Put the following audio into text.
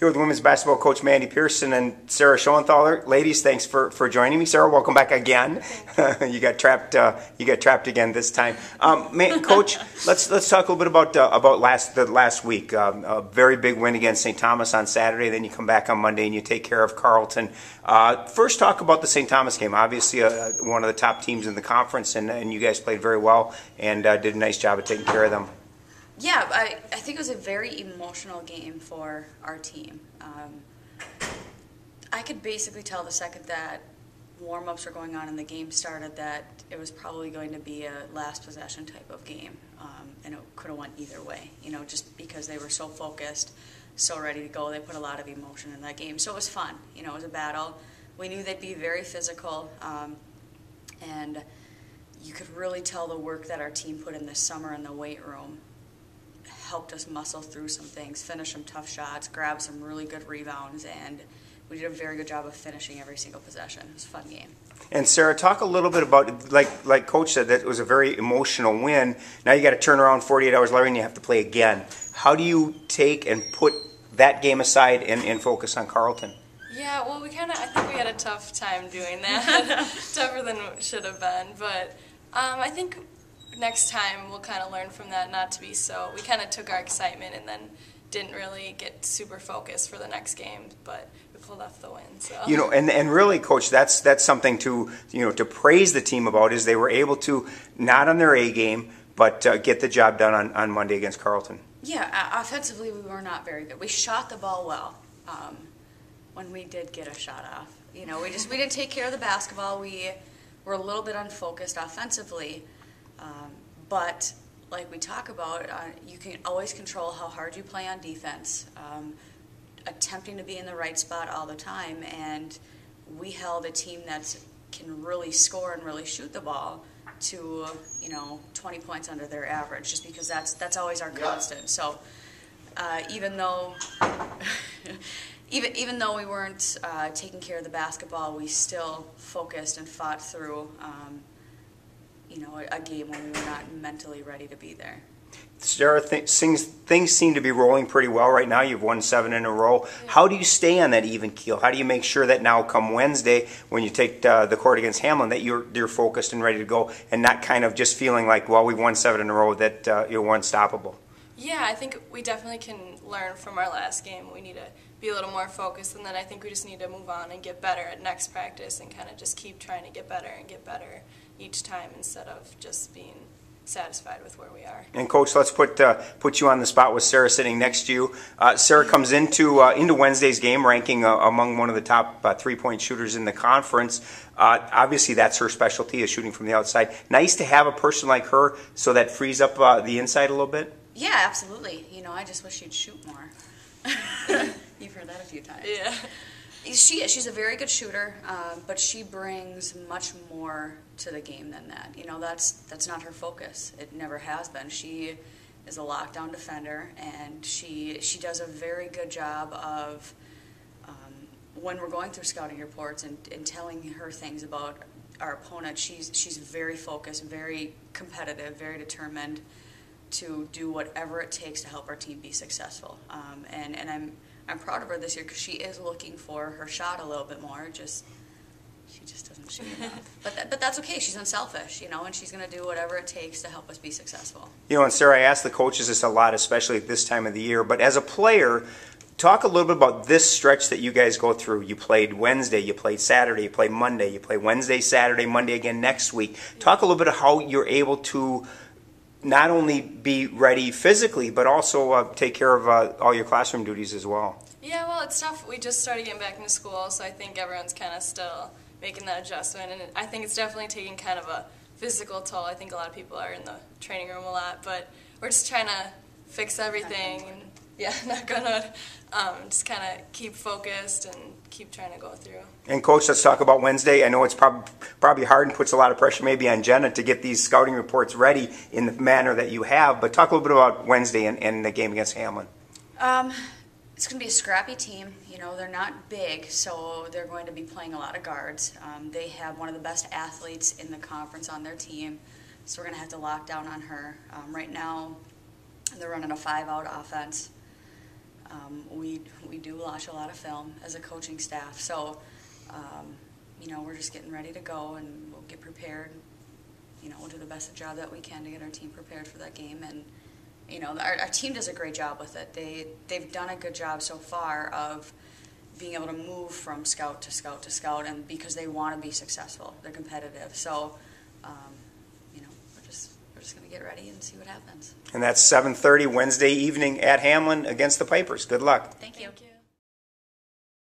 Here with women's basketball coach Mandy Pearson and Sara Schoenthaler. Ladies, thanks for, for joining me. Sara, welcome back again. you got trapped. Uh, you got trapped again this time. Um, man, coach, let's let's talk a little bit about uh, about last the last week. Um, a very big win against St. Thomas on Saturday. Then you come back on Monday and you take care of Carleton. Uh, first, talk about the St. Thomas game. Obviously, uh, one of the top teams in the conference, and, and you guys played very well and uh, did a nice job of taking care of them. Yeah, I, I think it was a very emotional game for our team. Um, I could basically tell the second that warm ups were going on and the game started that it was probably going to be a last possession type of game. Um, and it could have went either way, you know, just because they were so focused, so ready to go. They put a lot of emotion in that game. So it was fun. You know, it was a battle. We knew they'd be very physical. Um, and you could really tell the work that our team put in this summer in the weight room helped us muscle through some things, finish some tough shots, grab some really good rebounds, and we did a very good job of finishing every single possession. It was a fun game. And Sara, talk a little bit about like like Coach said that it was a very emotional win. Now you got to turn around 48 hours later and you have to play again. How do you take and put that game aside and, and focus on Carleton? Yeah, well, we kind of I think we had a tough time doing that, tougher than it should have been. But um, I think next time we'll kind of learn from that not to be so. We kind of took our excitement and then didn't really get super focused for the next game, but we pulled off the win. So you know, and and really, coach, that's that's something to you know to praise the team about is they were able to not on their A game, but uh, get the job done on on Monday against Carleton. Yeah, offensively we were not very good. We shot the ball well um, when we did get a shot off. You know, we just we didn't take care of the basketball. We were a little bit unfocused offensively. Um, but like we talk about, uh, you can always control how hard you play on defense, um, attempting to be in the right spot all the time. And we held a team that can really score and really shoot the ball to you know 20 points under their average, just because that's that's always our constant. So uh, even though even even though we weren't uh, taking care of the basketball, we still focused and fought through. Um, you know, a, a game when we were not mentally ready to be there. Sara, th- things, things seem to be rolling pretty well right now. You've won seven in a row. Yeah. How do you stay on that even keel? How do you make sure that now, come Wednesday, when you take uh, the court against Hamline, that you're you're focused and ready to go, and not kind of just feeling like, well, we've won seven in a row, that uh, you're unstoppable? Yeah, I think we definitely can learn from our last game. We need to be a little more focused, and then I think we just need to move on and get better at next practice and kind of just keep trying to get better and get better each time instead of just being satisfied with where we are. And coach, let's put uh, put you on the spot with Sara sitting next to you. Uh, Sara comes into uh, into Wednesday's game ranking uh, among one of the top uh, three point shooters in the conference. Uh, obviously, that's her specialty is shooting from the outside. Nice to have a person like her, so that frees up the inside a little bit. Yeah, absolutely. You know, I just wish she'd shoot more. You've heard that a few times. Yeah. She. She's a very good shooter, um, but she brings much more to the game than that. You know, that's that's not her focus. It never has been. She is a lockdown defender, and she she does a very good job of um, when we're going through scouting reports and, and telling her things about our opponent. She's she's very focused, very competitive, very determined to do whatever it takes to help our team be successful. Um, and and I'm I'm proud of her this year because she is looking for her shot a little bit more. Just she just doesn't shoot enough. But that, but that's okay. She's unselfish, you know, and she's going to do whatever it takes to help us be successful. You know, and Sara, I ask the coaches this a lot, especially at this time of the year. But as a player, talk a little bit about this stretch that you guys go through. You played Wednesday, you played Saturday, you play Monday, you play Wednesday, Saturday, Monday again next week. Talk a little bit of how you're able to not only be ready physically, but also uh, take care of uh, all your classroom duties as well. Yeah, well, it's tough. We just started getting back into school, so I think everyone's kind of still making that adjustment, and I think it's definitely taking kind of a physical toll. I think a lot of people are in the training room a lot, but we're just trying to fix everything yeah, not gonna um, just kind of keep focused and keep trying to go through. And coach, let's talk about Wednesday. I know it's prob- probably hard and puts a lot of pressure maybe on Jenna to get these scouting reports ready in the manner that you have. But talk a little bit about Wednesday and, and the game against Hamline. Um, it's going to be a scrappy team. You know, they're not big, so they're going to be playing a lot of guards. Um, they have one of the best athletes in the conference on their team, so we're going to have to lock down on her. Um, right now, they're running a five-out offense. Um, we, we do watch a lot of film as a coaching staff, so, um, you know, we're just getting ready to go and we'll get prepared. You know, we'll do the best job that we can to get our team prepared for that game and, you know, our, our team does a great job with it. They, they've done a good job so far of being able to move from scout to scout to scout and because they want to be successful. They're competitive. So, um, you know, we're just, we're just going to get ready and see what happens. And that's 7:30 Wednesday evening at Hamline against the Pipers. Good luck. Thank you. Thank you.